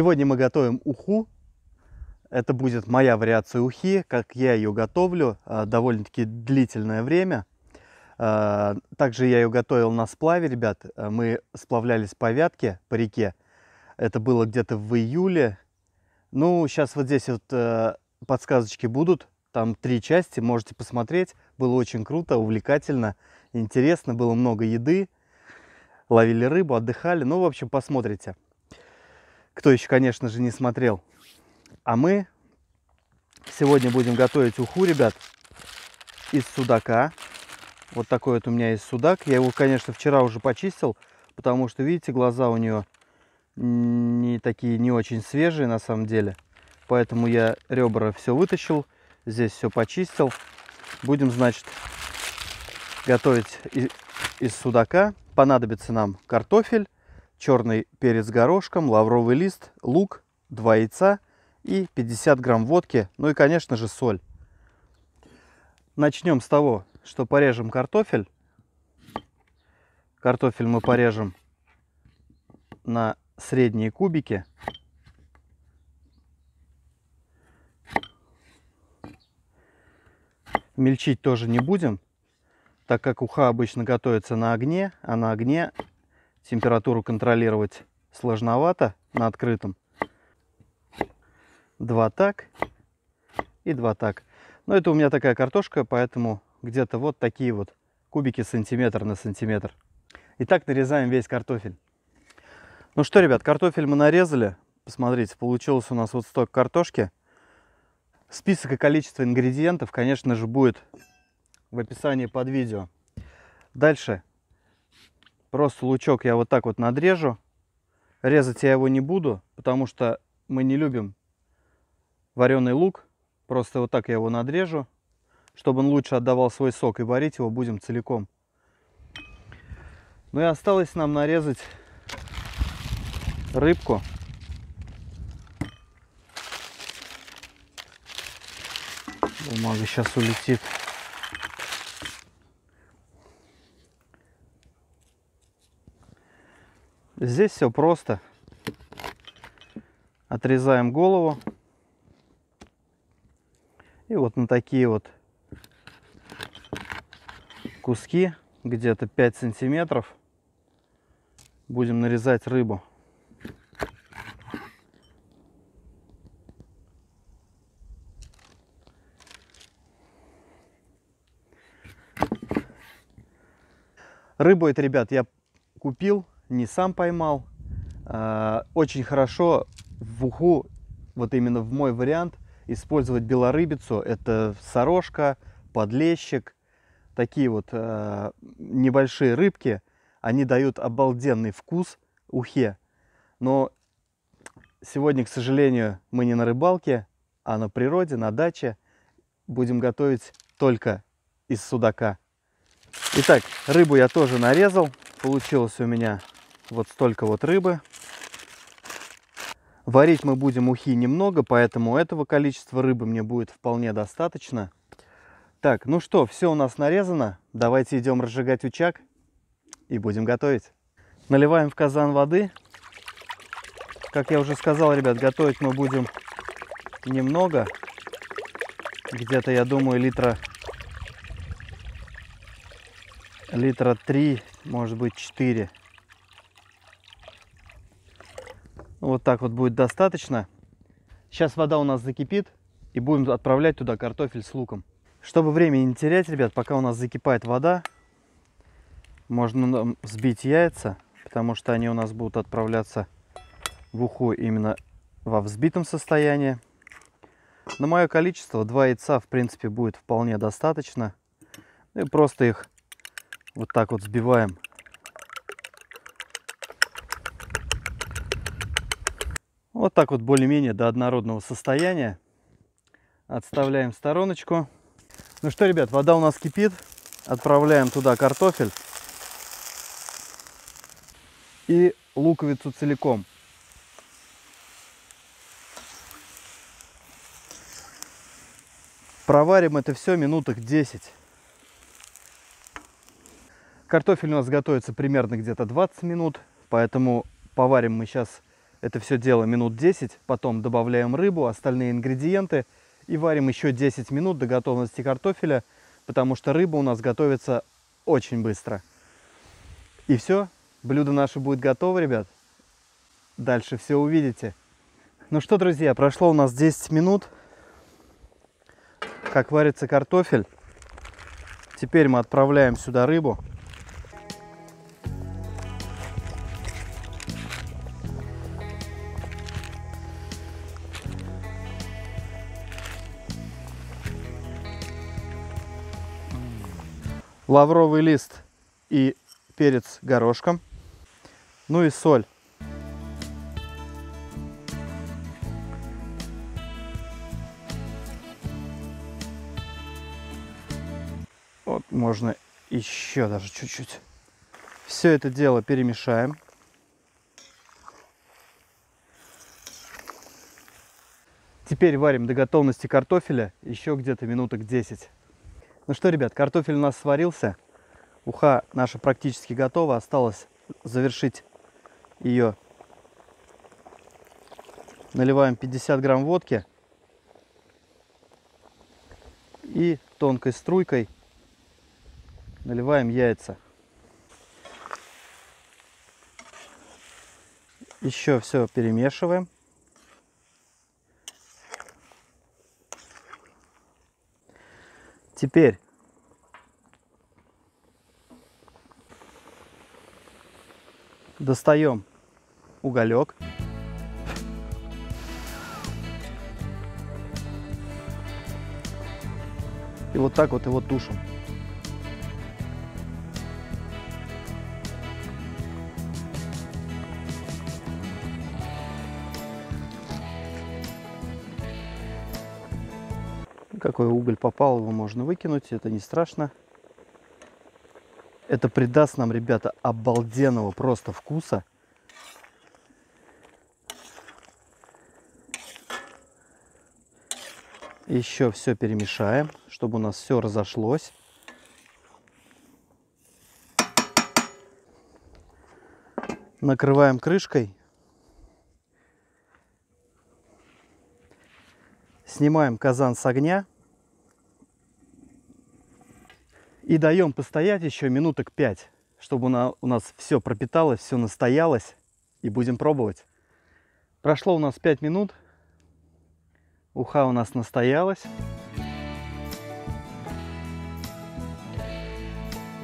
Сегодня мы готовим уху. Это будет моя вариация ухи, как я ее готовлю, а, довольно-таки длительное время. А, также я ее готовил на сплаве, ребят. А, мы сплавлялись по Вятке, по реке. Это было где-то в июле. Ну, сейчас вот здесь вот э, подсказочки будут. Там три части, можете посмотреть. Было очень круто, увлекательно, интересно. Было много еды. Ловили рыбу, отдыхали. Ну, в общем, посмотрите. Кто еще, конечно же, не смотрел. А мы сегодня будем готовить уху, ребят, из судака. Вот такой вот у меня есть судак. Я его, конечно, вчера уже почистил, потому что, видите, глаза у него не такие, не очень свежие на самом деле. Поэтому я ребра все вытащил, здесь все почистил. Будем, значит, готовить из судака. Понадобится нам картофель, черный перец горошком, лавровый лист, лук, 2 яйца и 50 грамм водки, ну и, конечно же, соль. Начнем с того, что порежем картофель. Картофель мы порежем на средние кубики. Мельчить тоже не будем, так как уха обычно готовится на огне, а на огне температуру контролировать сложновато на открытом. Два так и два так. Но это у меня такая картошка, поэтому где-то вот такие вот кубики сантиметр на сантиметр. Итак, нарезаем весь картофель. Ну что, ребят, картофель мы нарезали. Посмотрите, получилось у нас вот столько картошки. Список и количество ингредиентов, конечно же, будет в описании под видео. Дальше Просто лучок я вот так вот надрежу. Резать я его не буду, потому что мы не любим вареный лук. Просто вот так я его надрежу, чтобы он лучше отдавал свой сок. И варить его будем целиком. Ну и осталось нам нарезать рыбку. Бумага сейчас улетит. Здесь все просто. Отрезаем голову. И вот на такие вот куски, где-то 5 сантиметров, будем нарезать рыбу. Рыбу это, ребят, я купил не сам поймал. А, очень хорошо в уху, вот именно в мой вариант, использовать белорыбицу. Это сорожка, подлещик, такие вот а, небольшие рыбки. Они дают обалденный вкус ухе. Но сегодня, к сожалению, мы не на рыбалке, а на природе, на даче. Будем готовить только из судака. Итак, рыбу я тоже нарезал. Получилось у меня вот столько вот рыбы. Варить мы будем ухи немного, поэтому этого количества рыбы мне будет вполне достаточно. Так, ну что, все у нас нарезано. Давайте идем разжигать учак и будем готовить. Наливаем в казан воды. Как я уже сказал, ребят, готовить мы будем немного. Где-то, я думаю, литра литра 3, может быть 4. Вот так вот будет достаточно. Сейчас вода у нас закипит и будем отправлять туда картофель с луком. Чтобы времени не терять, ребят, пока у нас закипает вода, можно взбить яйца, потому что они у нас будут отправляться в уху именно во взбитом состоянии. На мое количество два яйца, в принципе, будет вполне достаточно. И просто их вот так вот взбиваем Вот так вот более-менее до однородного состояния. Отставляем стороночку. Ну что, ребят, вода у нас кипит. Отправляем туда картофель. И луковицу целиком. Проварим это все минуток 10. Картофель у нас готовится примерно где-то 20 минут, поэтому поварим мы сейчас это все дело минут 10, потом добавляем рыбу, остальные ингредиенты и варим еще 10 минут до готовности картофеля, потому что рыба у нас готовится очень быстро. И все, блюдо наше будет готово, ребят. Дальше все увидите. Ну что, друзья, прошло у нас 10 минут, как варится картофель. Теперь мы отправляем сюда рыбу. Лавровый лист и перец горошком, ну и соль. Вот можно еще даже чуть-чуть. Все это дело перемешаем. Теперь варим до готовности картофеля еще где-то минуток 10. Ну что, ребят, картофель у нас сварился. Уха наша практически готова. Осталось завершить ее. Наливаем 50 грамм водки. И тонкой струйкой наливаем яйца. Еще все перемешиваем. Теперь достаем уголек. И вот так вот его тушим. Какой уголь попал, его можно выкинуть, это не страшно. Это придаст нам, ребята, обалденного просто вкуса. Еще все перемешаем, чтобы у нас все разошлось. Накрываем крышкой. Снимаем казан с огня. И даем постоять еще минуток 5, чтобы у нас все пропиталось, все настоялось. И будем пробовать. Прошло у нас 5 минут. Уха у нас настоялась.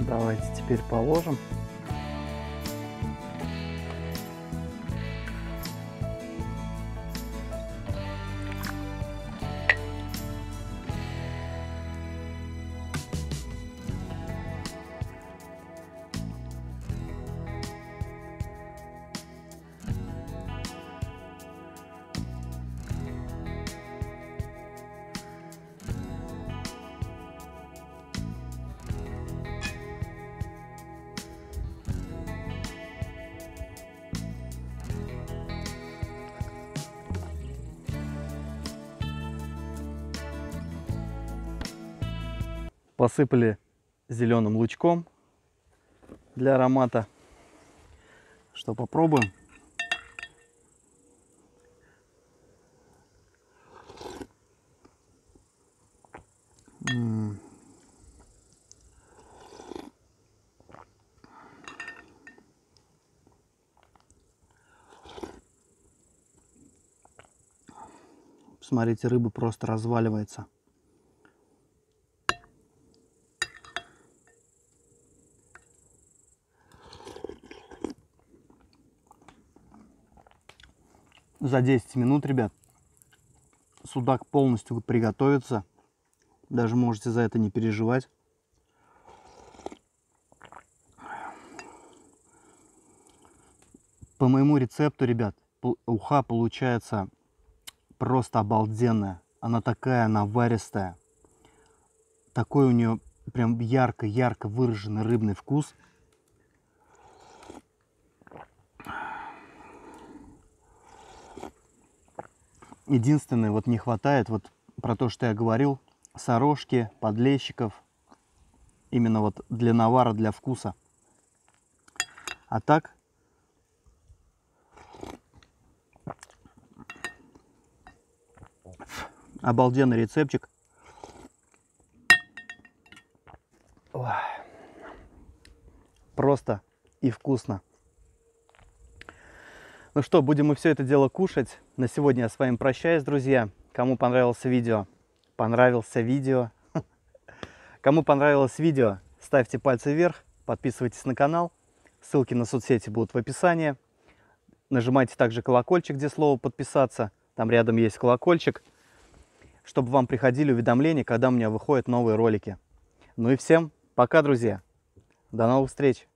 Давайте теперь положим. Посыпали зеленым лучком для аромата. Что попробуем? Смотрите, рыба просто разваливается. За 10 минут, ребят, судак полностью приготовится. Даже можете за это не переживать. По моему рецепту, ребят, уха получается просто обалденная. Она такая наваристая. Такой у нее прям ярко-ярко выраженный рыбный вкус – единственное, вот не хватает, вот про то, что я говорил, сорожки, подлещиков, именно вот для навара, для вкуса. А так, обалденный рецептик. Просто и вкусно. Ну что, будем мы все это дело кушать. На сегодня я с вами прощаюсь, друзья. Кому понравилось видео, понравился видео. Кому понравилось видео, ставьте пальцы вверх, подписывайтесь на канал. Ссылки на соцсети будут в описании. Нажимайте также колокольчик, где слово подписаться. Там рядом есть колокольчик, чтобы вам приходили уведомления, когда у меня выходят новые ролики. Ну и всем пока, друзья. До новых встреч.